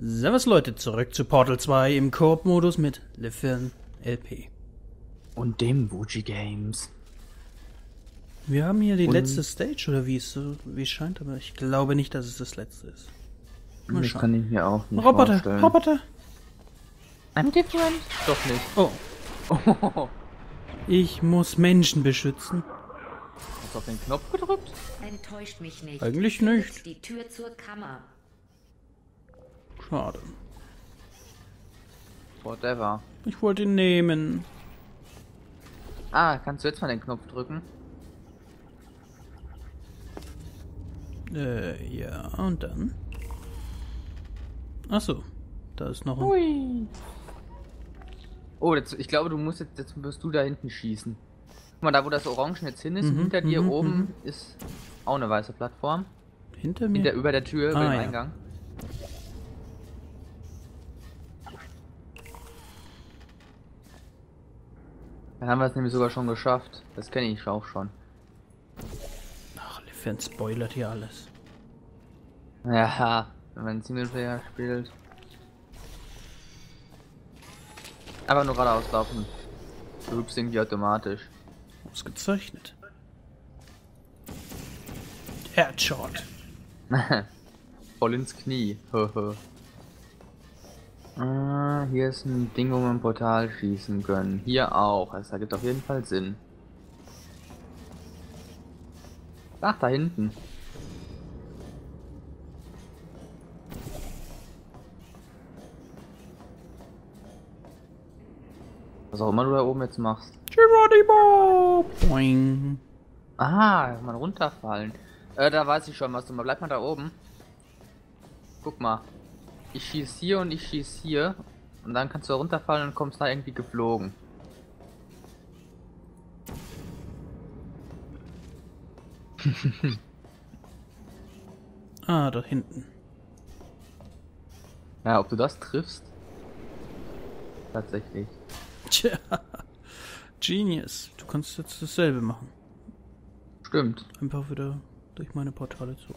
Servus Leute, zurück zu Portal 2 im Koop-Modus mit Lefern LP. Und dem Wuji Games. Wir haben hier die Und- letzte Stage, oder wie es so wie es scheint, aber ich glaube nicht, dass es das letzte ist. Mal Das schauen. kann ich mir auch nicht Roboter, vorstellen. Roboter! I'm different. Doch nicht. Oh, Oh, ich muss Menschen beschützen. hast du auf den Knopf gedrückt? Enttäuscht mich nicht. Eigentlich nicht. Die Tür zur Kammer. Schade. Whatever. Ich wollte ihn nehmen. Ah, kannst du jetzt mal den Knopf drücken? Äh, ja, und dann? Ach so, da ist noch ein... Hui. Oh, jetzt, ich glaube, du musst jetzt, jetzt musst du da hinten schießen. Guck mal, da wo das Orange jetzt hin ist, Mhm, hinter dir mhm, oben mhm. ist auch eine weiße Plattform. Hinter mir? Hinter, über der Tür, über Ah, dem ja. Eingang. Dann haben wir es nämlich sogar schon geschafft. Das kenne ich auch schon. Ach, Lefern spoilert hier alles. Ja, wenn man Singleplayer spielt. Aber nur geradeaus laufen. Du hüpfst irgendwie automatisch. Ausgezeichnet. Headshot. Voll ins Knie. Ah, hier ist ein Ding, wo wir ein Portal schießen können. Hier auch. Das ergibt auf jeden Fall Sinn. Ach, da hinten. Was auch immer du da oben jetzt machst. Geronimo! Boing. Ah, kann man runterfallen. Äh, da weiß ich schon was. Du mal bleib mal da oben. Guck mal. Ich schieß hier und ich schieß hier. Und dann kannst du runterfallen und kommst da irgendwie geflogen. Ah, da hinten. Ja, ob du das triffst? Tatsächlich. Tja. Genius. Du kannst jetzt dasselbe machen. Stimmt. Einfach wieder durch meine Portale zurück.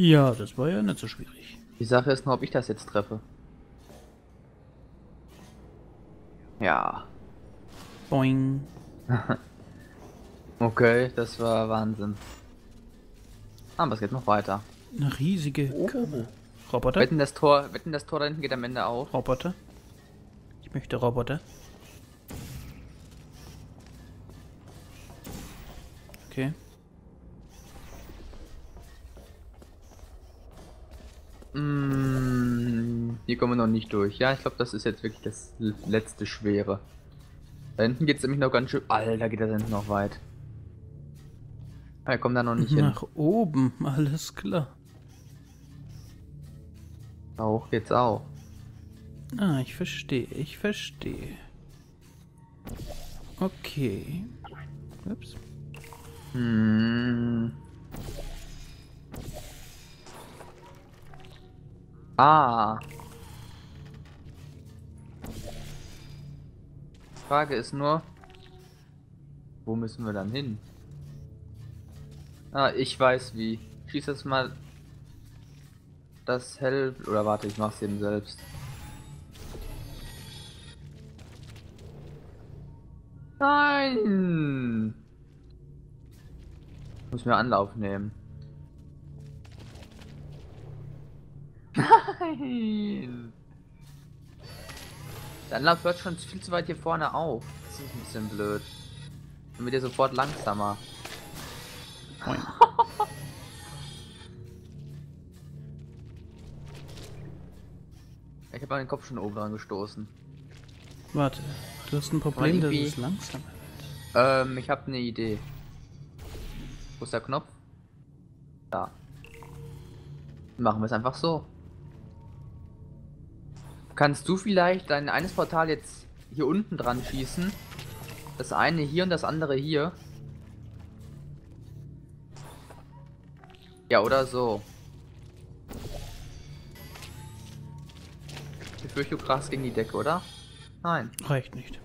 Ja, das war ja nicht so schwierig. Die Sache ist nur, ob ich das jetzt treffe. Ja. Boing. Okay, das war Wahnsinn. Aber es geht noch weiter. Eine riesige Kammer. Roboter? Wetten das Tor, wetten das Tor da hinten geht am Ende auf. Roboter? Ich möchte Roboter. Okay. Mm, hier kommen wir noch nicht durch. Ja, ich glaube, das ist jetzt wirklich das letzte Schwere. Da hinten geht es nämlich noch ganz schön. Alter, geht das hinten noch weit. Wir kommen da noch nicht hin. Nach oben, alles klar. Da hoch geht's auch. Ah, ich verstehe, ich verstehe. Okay. Ups. Hm. Ah. Frage ist nur, wo müssen wir dann hin? Ah, ich weiß wie. Schieß jetzt mal das hell oder warte, ich mach's eben selbst. Nein! Muss mir Anlauf nehmen. Nein! Der Anlauf hört schon viel zu weit hier vorne auf. Das ist ein bisschen blöd. Dann wird er sofort langsamer. Ich habe meinen Kopf schon oben dran gestoßen. Warte, du hast ein Problem, dass irgendwie- es langsam wird. Ähm, ich habe eine Idee. Wo ist der Knopf? Da. Machen wir es einfach so. Kannst du vielleicht dein eines Portal jetzt hier unten dran schießen? Das eine hier und das andere hier? Ja, oder so. Ich fürchte, du krachst gegen die Decke, oder? Nein. Reicht nicht.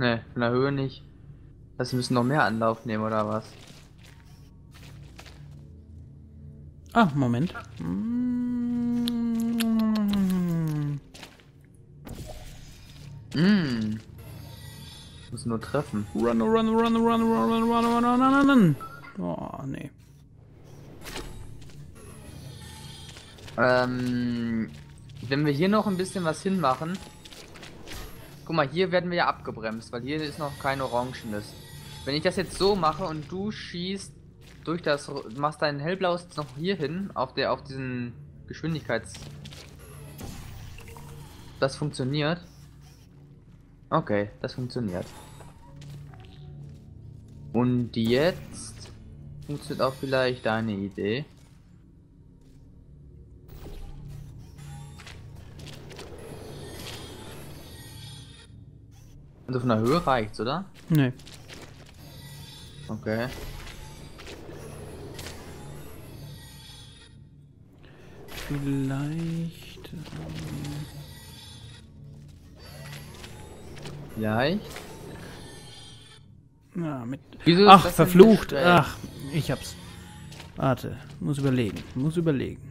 Ne, von der Höhe nicht. Das müssen noch mehr Anlauf nehmen, oder was? Ah, Moment. Mm. Mm. Muss nur treffen. Run, run, run, run, run, run, run, run, run, run, run. Oh, nee. Ähm, wenn wir hier noch ein bisschen was hinmachen. Guck mal, hier werden wir ja abgebremst, weil hier ist noch kein Orangenes. Wenn ich das jetzt so mache und du schießt durch das, machst dein hellblaues noch hier hin, auf der, auf diesen Geschwindigkeits... Das funktioniert. Okay, das funktioniert. Und jetzt funktioniert auch vielleicht deine Idee. Also von der Höhe reicht's, oder? Nee. Okay. Vielleicht. Ähm, Vielleicht. na, mit. Wieso Ach, verflucht. Ach, ich hab's. Warte, muss überlegen. Muss überlegen.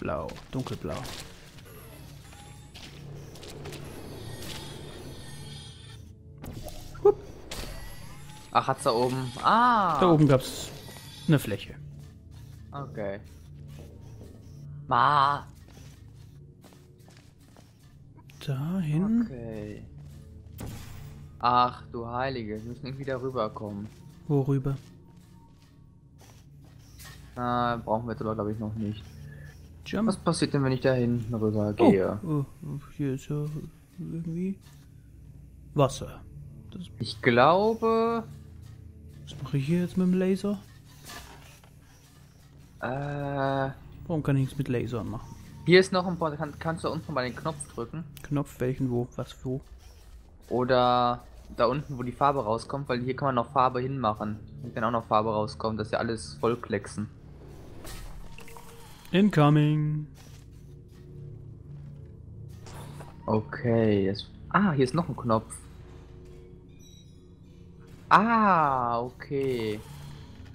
Blau, dunkelblau. Ach, hat's da oben. Ah. Da oben gab's eine Fläche. Okay. Ma. Dahin. Okay. Ach, du Heilige, wir müssen irgendwie da rüberkommen. Worüber? Na, brauchen wir jetzt aber glaube ich noch nicht. Jump. Was passiert denn, wenn ich da hinten rüber Oh, gehe? oh, hier ist ja irgendwie Wasser. Ich glaube. Was mache ich hier jetzt mit dem Laser? Äh. Warum kann ich nichts mit Lasern machen? Hier ist noch ein paar. Kann, kannst du unten mal den Knopf drücken? Knopf, welchen, wo, was, wo? Oder da unten, wo die Farbe rauskommt, weil hier kann man noch Farbe hinmachen. Hier kann auch noch Farbe rauskommen, dass ja alles vollklecksen. Incoming. Okay, jetzt. Ah, hier ist noch ein Knopf. Ah, okay.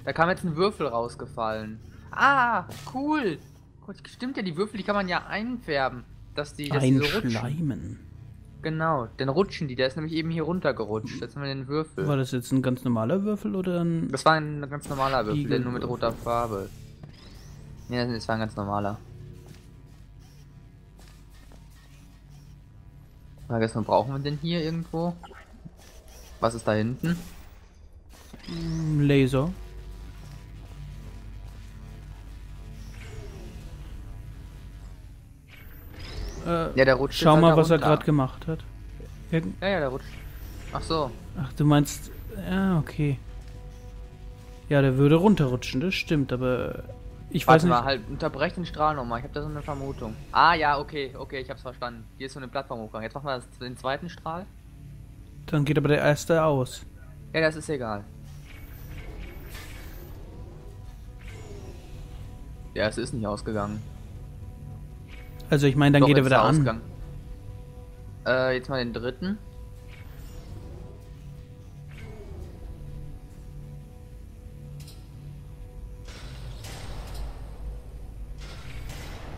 Da kam jetzt ein Würfel rausgefallen. Ah, cool. Gut, stimmt ja, die Würfel, die kann man ja einfärben. Dass die, dass die so rutschen. Einschleimen. Genau, dann rutschen die. Der ist nämlich eben hier runtergerutscht. Jetzt haben wir den Würfel. War das jetzt ein ganz normaler Würfel oder ein... Das war ein ganz normaler Würfel, der nur mit roter Farbe. Ja, das war ein ganz normaler. Frage ist, was brauchen wir denn hier irgendwo? Was ist da hinten? Laser? Äh, Ja, der rutscht schau mal, halt da was er gerade gemacht hat. Irgend Ja, ja, der rutscht. Ach so. Ach, du meinst... Ja, okay. Ja, der würde runterrutschen, das stimmt, aber... Ich weiß Warte nicht... mal, halt, unterbrech den Strahl nochmal. Ich habe da so eine Vermutung. Ah, ja, okay, okay, ich hab's verstanden. Hier ist so eine Plattform hochgegangen. Jetzt machen wir das, den zweiten Strahl. Dann geht aber der erste aus. Ja, das ist egal. Der erste ist nicht ausgegangen. Also ich meine, dann Doch, geht er wieder an. Äh, jetzt mal den dritten.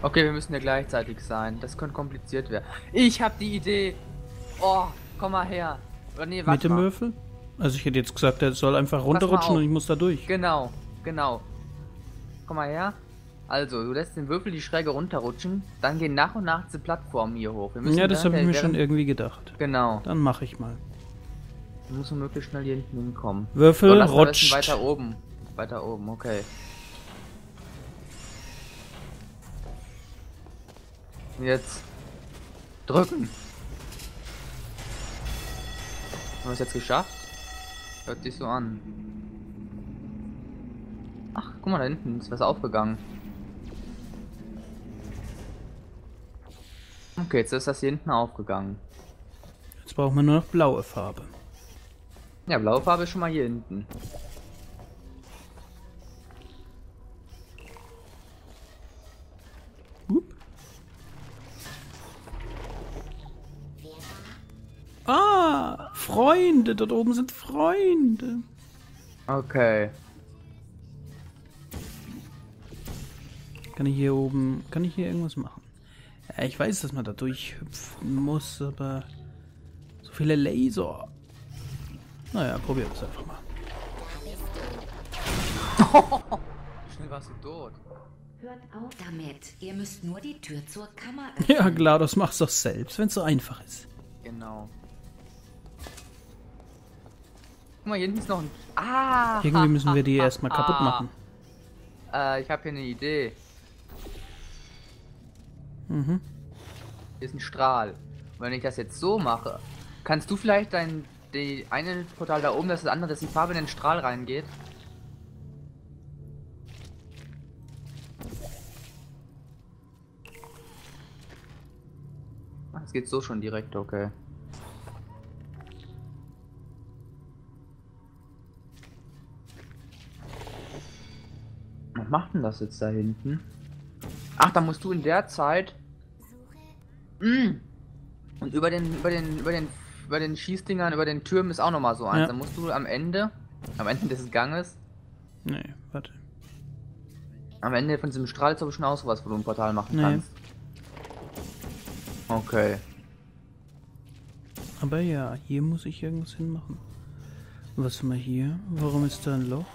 Okay, wir müssen ja gleichzeitig sein. Das könnte kompliziert werden. Ich habe die Idee. Oh, komm mal her. Nee, Mit warte dem mal. Würfel? Also ich hätte jetzt gesagt, er soll einfach runterrutschen und ich muss da durch. Genau, genau. Komm mal her. Also, du lässt den Würfel die Schräge runterrutschen, dann gehen nach und nach diese Plattformen hier hoch. Ja, das habe ich mir schon irgendwie gedacht. Genau. Dann mache ich mal. Wir müssen möglichst schnell hier hinten hinkommen. Würfel So, rutscht. Weiter oben. Weiter oben, okay. Jetzt drücken. Haben wir es jetzt geschafft? Hört sich so an. Ach, guck mal, da hinten ist was aufgegangen. Okay, jetzt ist das hier hinten aufgegangen. Jetzt brauchen wir nur noch blaue Farbe. Ja, blaue Farbe ist schon mal hier hinten. Hup. Ah, Freunde. Dort oben sind Freunde. Okay. Kann ich hier oben. Kann ich hier irgendwas machen? Ja, ich weiß, dass man da durchhüpfen muss, aber. So viele Laser. Naja, probieren wir es einfach mal. Wie schnell warst du tot? Hört auf damit. Ihr müsst nur die Tür zur Kammer öffnen. Ja, klar, das machst du doch selbst, wenn es so einfach ist. Genau. Guck mal, hier hinten ist noch ein... Ah! Irgendwie müssen wir die erstmal kaputt machen. Äh, ich habe hier eine Idee. Mhm. Ist ein Strahl. Und wenn ich das jetzt so mache, kannst du vielleicht dein die eine Portal da oben, das ist das andere, dass die Farbe in den Strahl reingeht? Ah, Es geht so schon direkt, okay. Was macht denn das jetzt da hinten? Ach, da musst du in der Zeit. Mm. Und über den, über den, über den, über den Schießdingern, über den Türmen ist auch nochmal so eins. Ja. Da musst du am Ende, am Ende des Ganges, Nee, warte. am Ende von diesem Strahl ist aber schon auch sowas, wo du ein Portal machen Nee. kannst. Okay. Aber ja, hier muss ich irgendwas hinmachen. Was haben wir hier? Warum ist da ein Loch?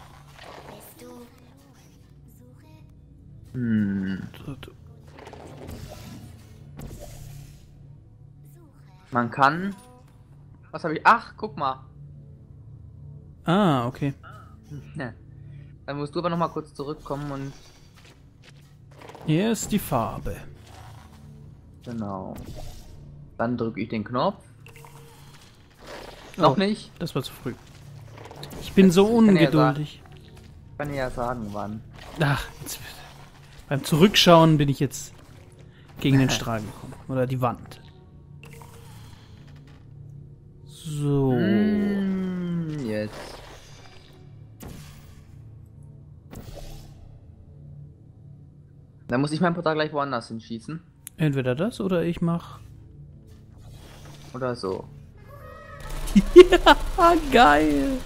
Hm. Man kann. Was habe ich? Ach, guck mal. Ah, okay. Ja. Dann musst du aber noch mal kurz zurückkommen und Hier ist die Farbe. genau. Dann drücke ich den Knopf. Noch Oh, nicht? Das war zu früh. Ich bin so kann ja ungeduldig. Kann ich ja sagen, wann. Ach, jetzt, beim Zurückschauen bin ich jetzt gegen den Strahl gekommen. Oder die Wand. So. Hm, jetzt. Dann muss ich mein Portal gleich woanders hinschießen. Entweder das oder ich mach. Oder so. Ah, geil.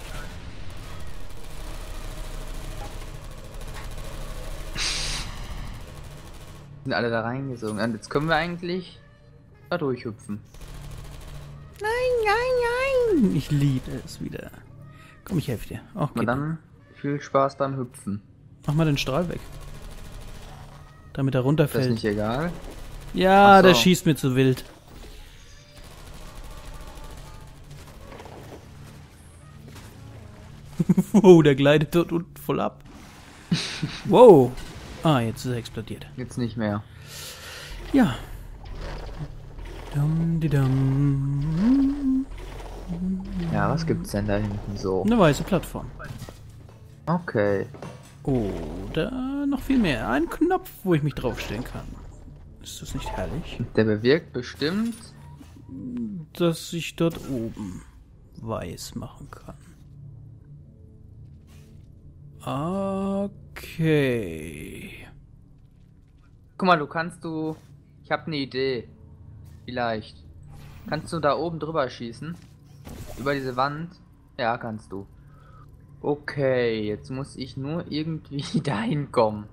Sind alle da reingesungen. Und jetzt können wir eigentlich da durchhüpfen. Nein, nein. Ich liebe es wieder. Komm, ich helfe dir. Ach, Und geht. dann viel Spaß beim Hüpfen. Mach mal den Strahl weg. Damit er Das ist runterfällt. nicht egal. Ja, Ach der so. schießt mir zu wild. wow, der gleitet dort unten voll ab. wow. Ah, jetzt ist er explodiert. Jetzt nicht mehr. Ja. Dum, di, dum. Ja, was gibt's denn da hinten so? Eine weiße Plattform. Okay. Oder noch viel mehr. Ein Knopf, wo ich mich draufstellen kann. Ist das nicht herrlich? Der bewirkt bestimmt. Dass ich dort oben weiß machen kann. Okay. Guck mal, du kannst du. Ich habe eine Idee. Vielleicht. Kannst du da oben drüber schießen? Über diese Wand? Ja, kannst du. Okay, jetzt muss ich nur irgendwie dahin kommen.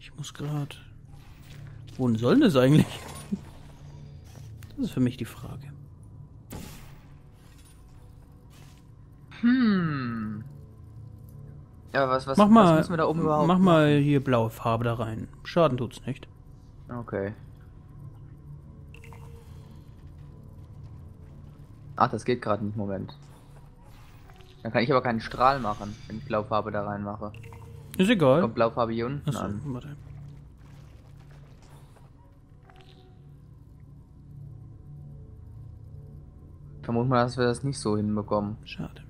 Ich muss gerade. Wohin soll das eigentlich? Das ist für mich die Frage. Hm. Ja, was, was, Mach was mal, müssen wir da oben überhaupt mach mal hier blaue Farbe da rein. Schaden tut's nicht. Okay. Ach, das geht gerade nicht, Moment. Dann kann ich aber keinen Strahl machen, wenn ich Blaufarbe da reinmache. Ist egal. Kommt Blaufarbe hier unten Achso, an. warte. Vermuten mal, dass wir das nicht so hinbekommen. Schade.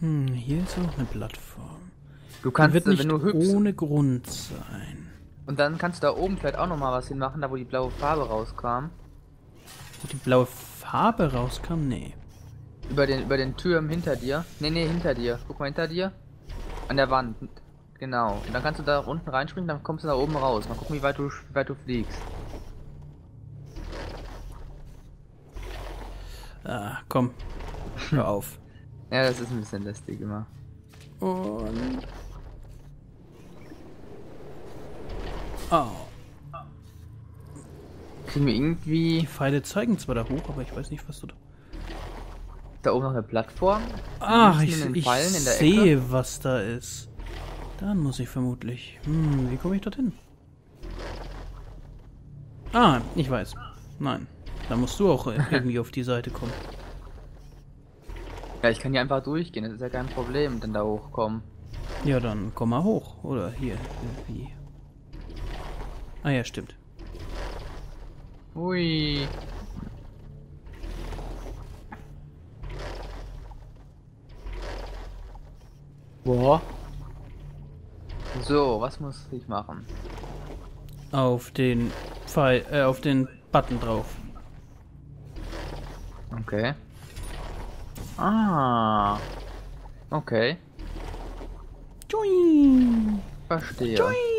Hm, hier ist auch eine Plattform. Du kannst, wird äh, nicht du ohne Grund sein. und dann kannst du da oben vielleicht auch noch mal was hinmachen, da wo die blaue Farbe rauskam. Wo die blaue Farbe rauskam? Nee. Über den, über den Türmen hinter dir. Nee, nee, hinter dir. Guck mal hinter dir. An der Wand. Genau. Und dann kannst du da unten reinspringen, dann kommst du da oben raus. Mal gucken, wie weit du, wie weit du fliegst. Ah, komm. Hör auf. Ja, das ist ein bisschen lästig immer. Und. Oh. Kriegen wir Die irgendwie Pfeile zeigen zwar da hoch, aber ich weiß nicht, was du da. da oben noch eine Plattform? Ach, ich, ich sehe, was da ist. Dann muss ich vermutlich. Hm, wie komme ich dorthin? Ah, ich weiß. Nein. Da musst du auch irgendwie auf die Seite kommen. Ja, ich kann hier einfach durchgehen, das ist ja kein Problem, dann da hochkommen. Ja, dann komm mal hoch. Oder hier. Wie? Ah ja, stimmt. Hui. Boah. So, was muss ich machen? Auf den Pfeil, äh, auf den Button drauf. Okay. Ah. Okay, Joing! verstehe. Joing!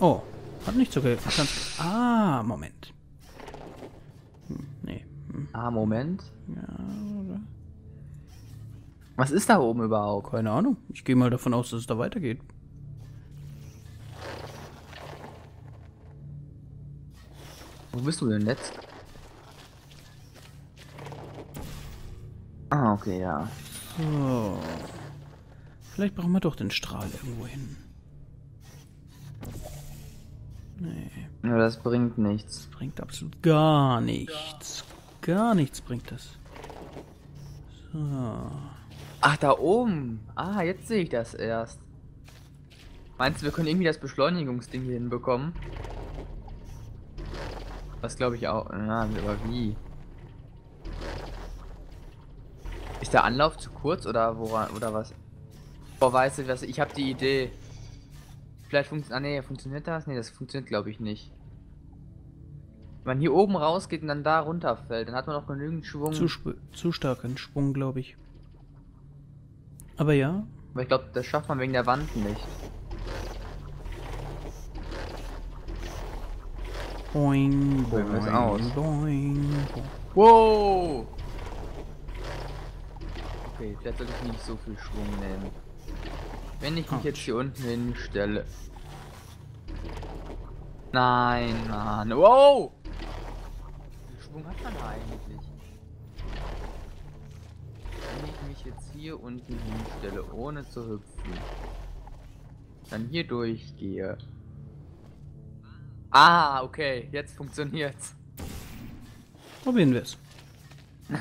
Oh, hat nicht so gekannt. Ah, Moment. Hm, nee. Hm, Ah, Moment. ja, Was ist da oben überhaupt? keine Ahnung. Ich gehe mal davon aus, dass es da weitergeht. Wo bist du denn jetzt? Ah, okay, ja. So. Vielleicht brauchen wir doch den Strahl irgendwo hin. Nee, Ja, das bringt nichts. bringt absolut gar nichts. Gar nichts bringt das. So. Ach, da oben. Ah, jetzt sehe ich das erst. Meinst du, wir können irgendwie das Beschleunigungsding hier hinbekommen? Das glaube ich auch. Ja, aber wie? Ist der Anlauf zu kurz oder woran oder was? Boah, weißt du was? Ich habe die Idee. Vielleicht funktioniert. Ah, nee, funktioniert das? Nee, das funktioniert glaube ich nicht. Wenn man hier oben rausgeht und dann da runterfällt, dann hat man auch genügend Schwung. Zu, zu starken Sprung, glaube ich. Aber ja, Aber ich glaube, das schafft man wegen der Wand nicht. boing, es boing, aus. boing. Wow! Okay, vielleicht sollte ich nicht so viel Schwung nehmen. Wenn ich mich jetzt hier unten hinstelle. Nein, Mann. Wow! Wie viel Schwung hat man da eigentlich? Wenn ich mich jetzt hier unten hinstelle, ohne zu hüpfen. Dann hier durchgehe. Ah, okay, jetzt funktioniert's. Probieren wir es.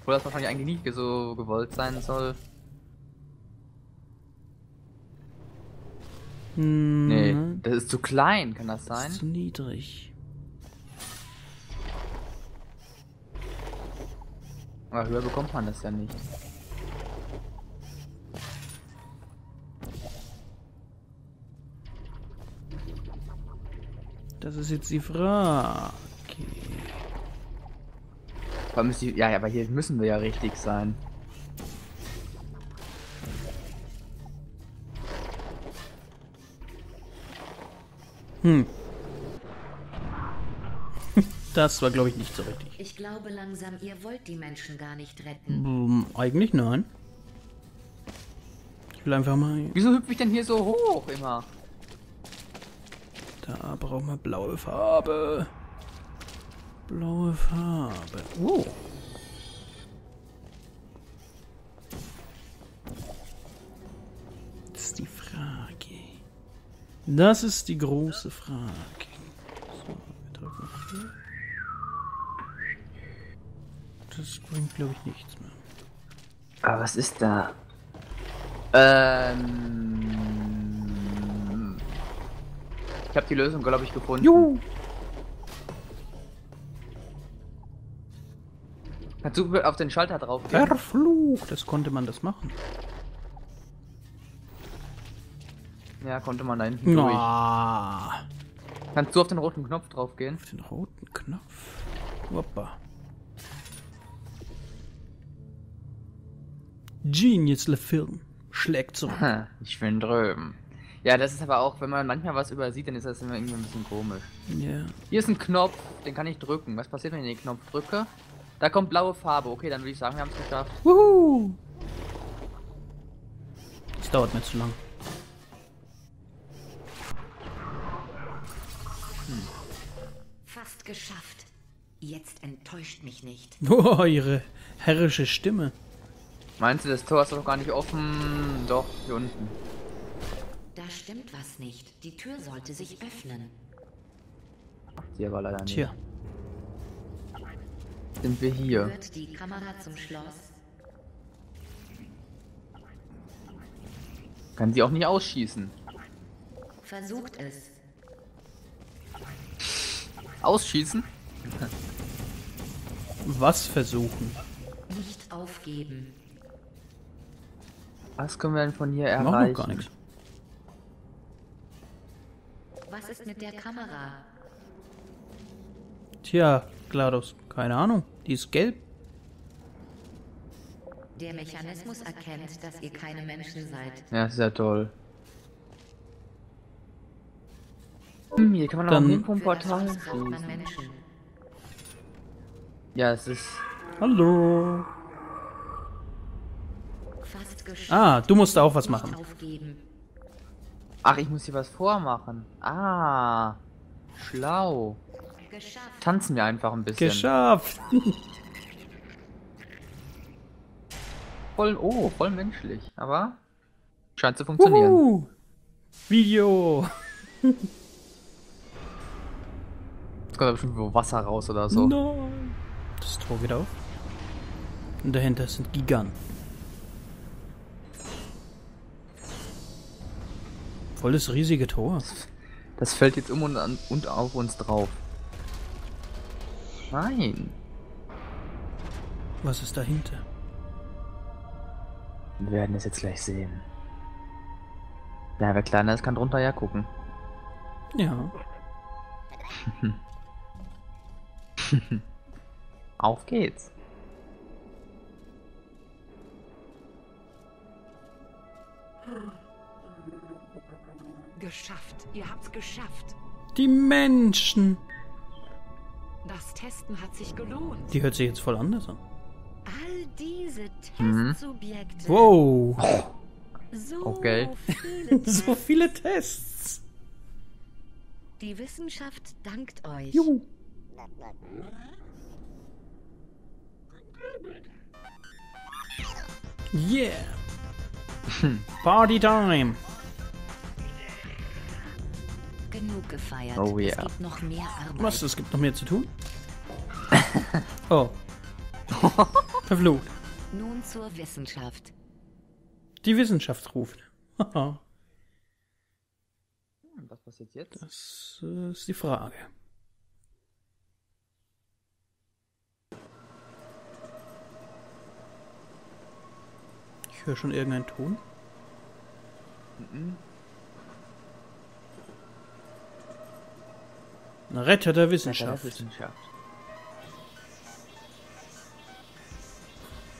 Obwohl das wahrscheinlich eigentlich nicht so gewollt sein soll. Hm, Nee, das ist zu klein, kann das das sein? ist zu niedrig. Aber höher bekommt man das ja nicht. Das ist jetzt die Frage. Vor allem ist die, ja, ja, aber hier müssen wir ja richtig sein. Hm. Das war, glaube ich, nicht so richtig. Ich glaube langsam, ihr wollt die Menschen gar nicht retten. Hm, eigentlich nein. Ich will einfach mal. Wieso hüpfe ich denn hier so hoch immer? Da brauchen wir blaue Farbe. Blaue Farbe. Oh. Das ist die große Frage. So, wir drücken auf hier. Das bringt, glaube ich, nichts mehr. Aber was ist da? Ähm. Ich habe die Lösung, glaube ich, gefunden. Juhu! Kannst du auf den Schalter drauf? Verflucht! Das konnte man das machen. Ja, konnte man da hinten durch. Na, Kannst du auf den roten Knopf drauf gehen? auf den roten Knopf. Hoppa. Genius Le Film schlägt. Ha, Ich bin drüben. Ja, das ist aber auch, wenn man manchmal was übersieht, dann ist das immer irgendwie ein bisschen komisch. Ja. Hier ist ein Knopf, den kann ich drücken. Was passiert, wenn ich den Knopf drücke? Da kommt blaue Farbe. Okay, dann würde ich sagen, wir haben es geschafft. Wuhu! Das dauert nicht zu lang. Geschafft. Jetzt enttäuscht mich nicht. Oh, ihre herrische Stimme. Meinst du, das Tor ist doch gar nicht offen? Doch, hier unten. Da stimmt was nicht. Die Tür sollte sich öffnen. Hier war leider nicht. Tja. Sind wir hier? Führt die Kamera zum Schloss. Kann sie auch nicht ausschießen. Versucht es. Ausschießen? Was versuchen? Nicht aufgeben. Was können wir denn von hier erreichen? noch gar nichts. Was ist mit der Kamera? Tja, GLaDOS, keine Ahnung. Die ist gelb. Der Mechanismus erkennt, dass ihr keine Menschen seid. Ja, ja toll. Hm, hier kann man Dann- auch ein das Portal. Ja, es ist... Hallo. Ah, du musst auch was machen. Ach, ich muss hier was vormachen. Ah, schlau. Geschafft. Tanzen wir einfach ein bisschen. Geschafft. Voll, oh, voll menschlich. Aber scheint zu funktionieren. Wuhu. Video. Jetzt kommt da bestimmt Wasser raus oder so. Nein. Das Tor geht auf. Und dahinter sind Giganten. Volles riesige Tor. Das fällt jetzt um und, an, und auf uns drauf. Nein. Was ist dahinter? Wir werden es jetzt gleich sehen. Ja, wer kleiner ist, kann drunter ja gucken. Ja. Auf geht's. Geschafft. Ihr habt's geschafft. Die Menschen. Das Testen hat sich gelohnt. Die hört sich jetzt voll anders an. All diese Mhm. Testsubjekte. Wow. So Okay. viele Tests. So viele Tests. Die Wissenschaft dankt euch. Juhu. Yeah. Party time. Genug gefeiert. Oh Es ja. gibt noch mehr Arbeit. Was? Es gibt noch mehr zu tun? Oh. Verflucht. Nun zur Wissenschaft. Die Wissenschaft ruft. Haha, Was passiert jetzt? das äh, ist die Frage. Ich höre schon irgendeinen Ton. Ein Retter der Wissenschaft. Wissenschaft.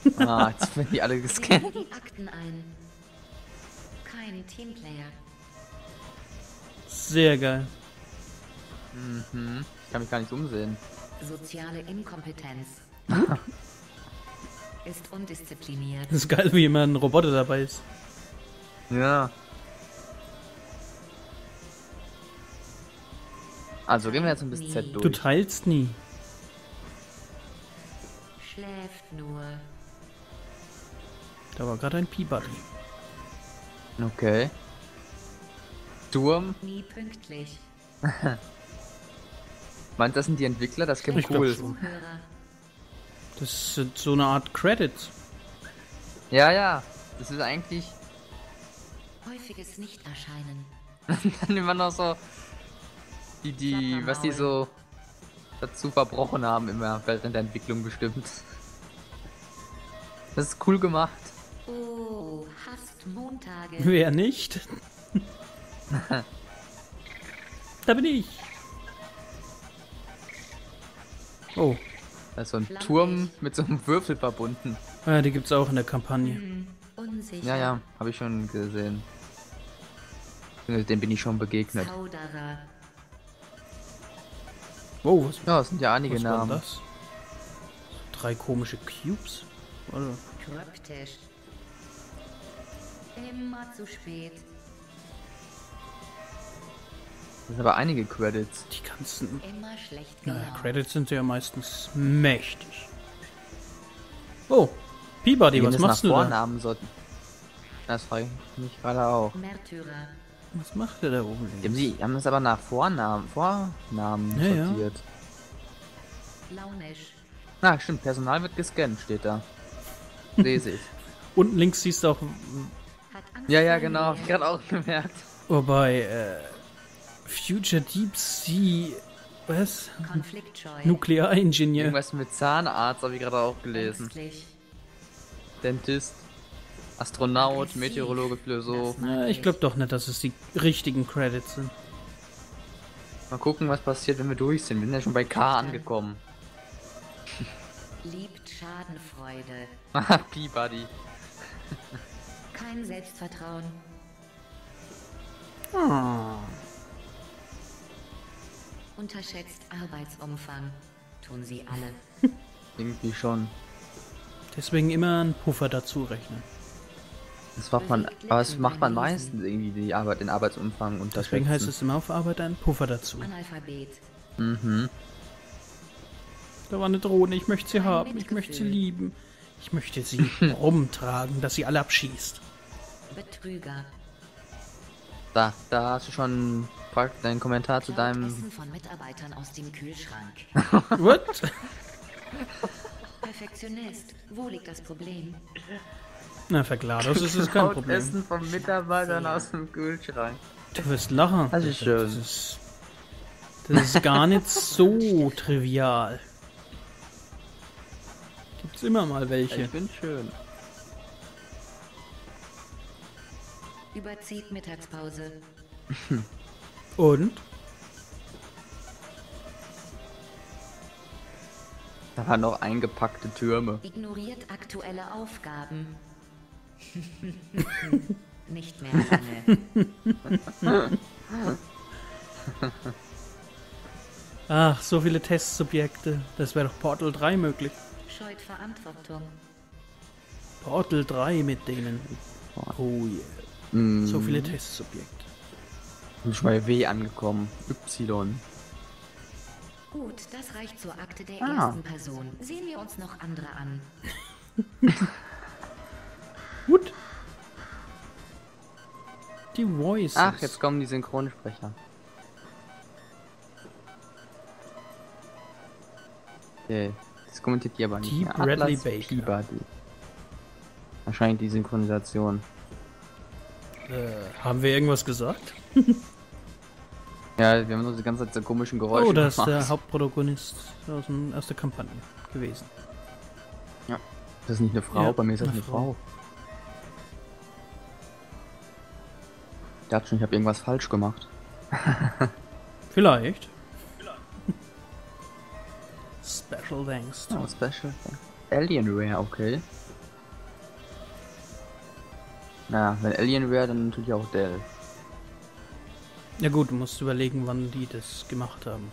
ah, jetzt werden die alle gescannt. Die Akten ein. Kein Teamplayer. Sehr geil. Mhm. Ich kann mich gar nicht umsehen. Soziale Inkompetenz. Ist undiszipliniert. Das ist geil, wie immer ein Roboter dabei ist. Ja. Also gehen wir jetzt ein bis Z Du durch. teilst nie. Schläft nur. Da war gerade ein Peabody. Okay. Turm. Nie pünktlich. Meint das sind die Entwickler? Das klingt Ich glaub cool. schon. Zuhörer. Das sind so eine Art Credits. Ja, ja. Das ist eigentlich Häufiges Nichterscheinen. dann immer noch so die, die, was die so dazu verbrochen haben immer während der Entwicklung bestimmt. Das ist cool gemacht. Oh, hasst Montage. Wer nicht? da bin ich. Oh, Da ist so ein Turm mit so einem Würfel verbunden. ah, die gibt's auch in der Kampagne. Unsicher. Ja, ja, habe ich schon gesehen. Dem bin ich schon begegnet. Zauderer. Wow, was, Ja, es sind ja einige was war denn Namen. das? Drei komische Cubes? Oder? Kryptisch. Immer zu spät. Das sind aber einige Credits. Die ganzen Immer schlecht naja. Credits sind ja meistens mächtig. Oh, Peabody, Die was machst nach du da? Vornamen sollten. Das frage ich mich gerade auch. Märtyrer. Was macht der da oben Die haben, links? sie haben das aber nach Vornamen, Vornamen Ja, ja. sortiert. Launisch. Ah, stimmt, Personal wird gescannt, steht da. Lese ich. Unten links siehst du auch, ja, ja, genau, hab ich gerade auch gemerkt. wobei, äh, Future Deep Sea, was? Nuklearingenieur. Irgendwas mit Zahnarzt habe ich gerade auch gelesen. Ängstlich. Dentist, Astronaut. Meteorologe, Philosoph. Ja, ich glaube doch nicht, dass es die richtigen Credits sind. Mal gucken, was passiert, wenn wir durch sind. Wir sind ja schon bei K angekommen. Liebt Schadenfreude. Ah, Peabody. Kein Selbstvertrauen. Ah. Unterschätzt Arbeitsumfang. Tun sie alle. Irgendwie schon. Deswegen immer einen Puffer dazu rechnen. Das macht man, aber das macht man meistens irgendwie die Arbeit, den Arbeitsumfang und Deswegen heißt es immer auf Arbeit einen Puffer dazu. Analphabet. Mhm. Da war eine Drohne, ich möchte sie haben, ich möchte sie lieben. Ich möchte sie rumtragen, dass sie alle abschießt. Betrüger. Da, da hast du schon praktisch deinen Kommentar zu deinem. Essen von Mitarbeitern aus dem Kühlschrank. What? Perfektionist. Wo liegt das Problem? Na, für GLaDOS ist es kein Problem. Essen von Mitarbeitern aus dem Kühlschrank. Du wirst lachen. Das ist schön. Das ist, das ist gar nicht so trivial. Gibt's immer mal welche. Ich bin schön. Überzieht Mittagspause. Und? Da waren noch eingepackte Türme. Ignoriert aktuelle Aufgaben. Nicht mehr lange. Ach, so viele Testsubjekte. Das wäre doch Portal 3 möglich. Scheut Verantwortung. Portal 3 mit denen. Oh yeah. Mm, So viele Testsubjekte. Bin schon bei W angekommen. Y. Gut, das reicht zur Akte der Ah. ersten Person. Sehen wir uns noch andere an. Gut. Die Voices. Ach, jetzt kommen die Synchronsprecher. Okay, das kommentiert die aber nicht. Die. Bradley Atlas Baker. Peabody. Wahrscheinlich die Synchronisation. Äh, haben wir irgendwas gesagt? Ja, wir haben nur die ganze Zeit so komischen Geräusche Oh, das ist gemacht. der Hauptprotagonist aus, dem, aus der Kampagne gewesen. Das ist nicht eine Frau, Ja, bei mir ist das eine eine Frau. Ich dachte schon, ich habe irgendwas falsch gemacht. Vielleicht. Special thanks. Oh, Special. Alienware, okay. Naja, wenn Alienware, dann natürlich auch Dell. Ja gut, du musst überlegen, wann die das gemacht haben.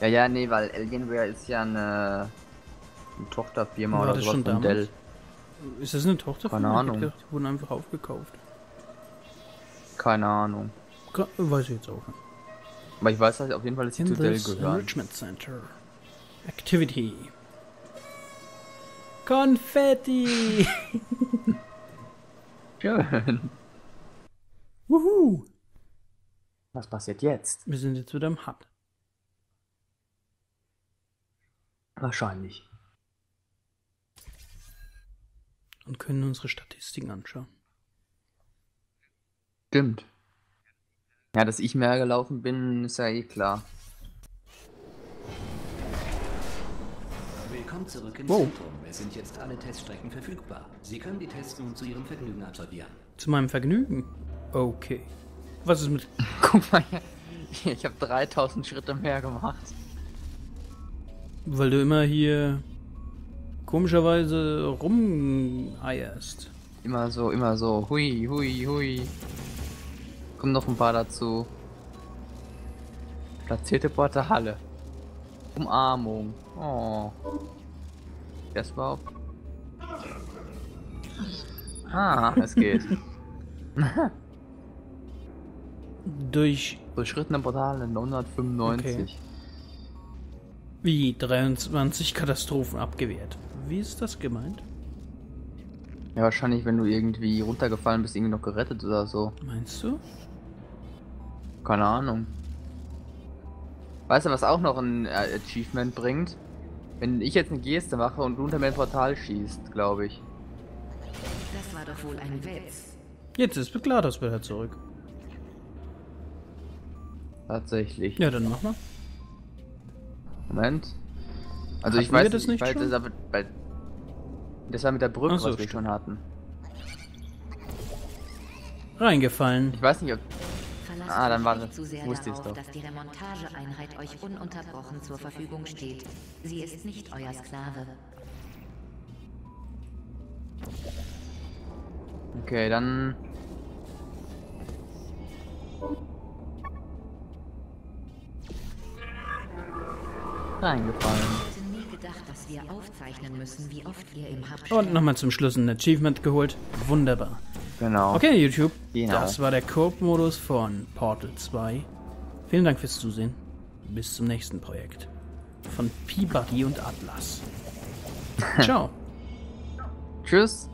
Ja, ja, nee, weil Alienware ist ja eine, eine Tochterfirma War oder sowas schon von damals? Dell. Ist das eine Tochter Keine Ahnung. Die wurden einfach aufgekauft. Keine Ahnung. Ka- Weiß ich jetzt auch nicht. Aber ich weiß, dass auf jeden Fall, dass sie zu Dell gehören. Enrichment Center. Activity. Konfetti! Schön. Wuhu! Was passiert jetzt? Wir sind jetzt wieder im Hub. Wahrscheinlich. Und können unsere Statistiken anschauen. Stimmt. Ja, dass ich mehr gelaufen bin, ist ja eh klar. Willkommen zurück im Wow. Zentrum. Es sind jetzt alle Teststrecken verfügbar. Sie können die Tests nun zu Ihrem Vergnügen absolvieren. Zu meinem Vergnügen. Okay. Was ist mit. Guck mal hier. Ich habe 3000 Schritte mehr gemacht. Weil du immer hier komischerweise rumeierst. Immer so, immer so. Hui, hui, hui. Kommen noch ein paar dazu. Platzierte Portale. Umarmung. Oh. Das war. Ah, es geht. Durch Beschrittene Portale 995. Okay. wie 23 Katastrophen abgewehrt. Wie ist das gemeint? Ja, wahrscheinlich, wenn du irgendwie runtergefallen bist, irgendwie noch gerettet oder so. Meinst du? Keine Ahnung. Weißt du, was auch noch ein äh, Achievement bringt? Wenn ich jetzt eine Geste mache und du unter mein Portal schießt, glaube ich. Das war doch wohl ein Witz. Jetzt ist GLaDOS wieder zurück. Tatsächlich. Ja, dann mach mal. Moment. Also Hatten ich weiß das nicht weil schon? Das, aber- weil, das war mit der Brücke, so, was wir stimmt. schon hatten. Reingefallen. Ich weiß nicht, ob... Ah, dann euch war nicht das- zu sehr wusste darauf, doch. dass die Remontageeinheit euch ununterbrochen zur Verfügung steht. Sie ist nicht euer Sklave. Okay, dann... Reingefallen. Ich hätte nie gedacht, dass wir aufzeichnen müssen, wie oft ihr im Hub Und nochmal zum Schluss ein Achievement geholt. Wunderbar. Genau. Okay, YouTube. Genau. Das war der Coop-Modus von Portal 2. Vielen Dank fürs Zusehen. Bis zum nächsten Projekt. Von Peabody und Atlas. Ciao. Tschüss.